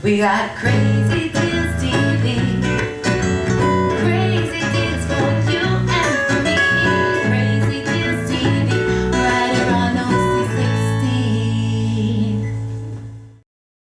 We got crazy